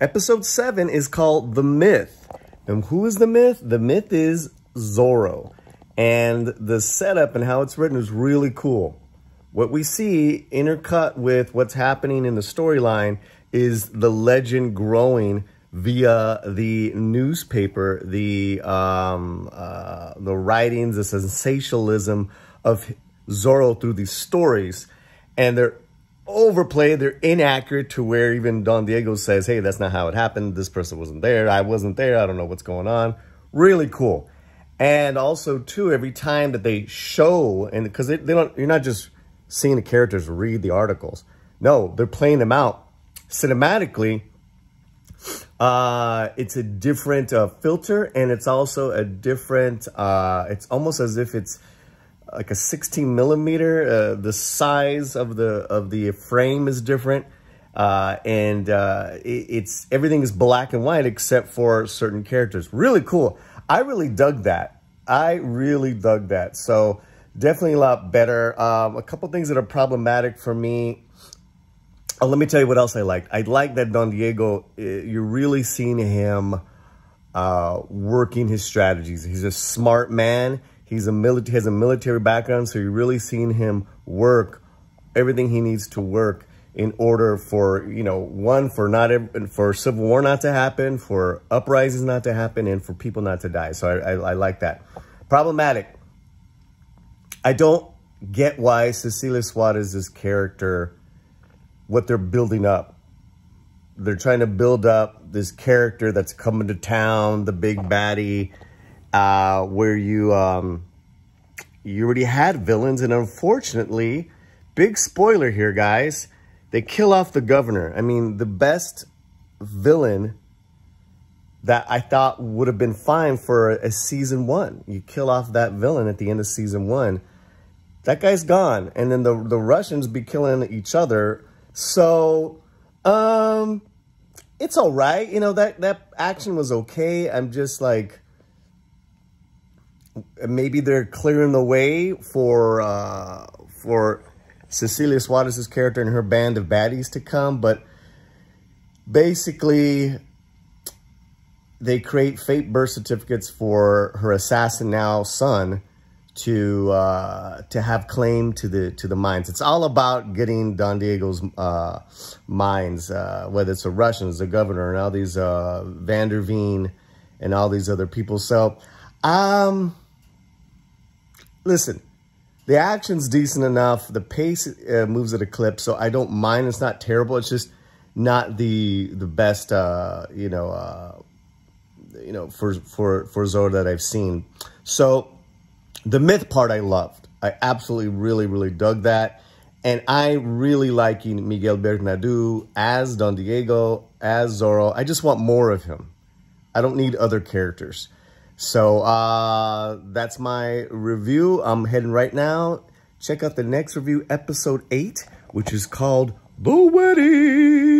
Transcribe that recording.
Episode 7 is called The Myth. And who is the myth? The myth is Zorro. And the setup and how it's written is really cool. What we see intercut with what's happening in the storyline is the legend growing via the newspaper, the um, uh, the writings, the sensationalism of Zorro through these stories, and they're overplayed. They're inaccurate to where even Don Diego says, "Hey, that's not how it happened. This person wasn't there. I wasn't there. I don't know what's going on." Really cool. And also, too, every time that they show, and because they, they don't, you're not just seeing the characters read the articles. No, they're playing them out cinematically. Uh, it's a different uh, filter, and it's also a different. Uh, it's almost as if it's like a 16 millimeter. Uh, the size of the of the frame is different, uh, and uh, it, it's everything is black and white except for certain characters. Really cool. I really dug that. I really dug that. So definitely a lot better. Um, a couple things that are problematic for me. Oh, let me tell you what else I liked. I like that Don Diego, eh, you're really seeing him uh, working his strategies. He's a smart man. He's a military, has a military background, so you're really seeing him work everything he needs to work in order for, you know, one, for not for civil war not to happen, for uprisings not to happen, and for people not to die. So I, I, I like that. Problematic. I don't get why Cecilia Suarez's character, what they're building up. They're trying to build up this character that's coming to town, the big baddie, uh, where you um, you already had villains, and unfortunately, big spoiler here, guys, they kill off the governor. I mean, the best villain that I thought would have been fine for a, season one. You kill off that villain at the end of season one that guy's gone. And then the, the Russians be killing each other. So, um, it's all right. You know, that, that action was okay. I'm just like, maybe they're clearing the way for, uh, for Cecilia Suarez's character and her band of baddies to come. But basically, they create fate birth certificates for her assassin now son to uh, to have claim to the to the mines. It's all about getting Don Diego's uh, mines, uh, whether it's the Russians, the governor, and all these uh, Van der and all these other people. So, um, listen, the action's decent enough. The pace uh, moves at a clip, so I don't mind. It's not terrible. It's just not the the best, uh, you know, uh, you know, for for for Zorro that I've seen. So the myth part I loved. I absolutely, really, really dug that. And I really like Miguel Bernardeau as Don Diego, as Zorro. I just want more of him. I don't need other characters. So uh, that's my review. I'm heading right now. Check out the next review, episode 8, which is called The Wedding.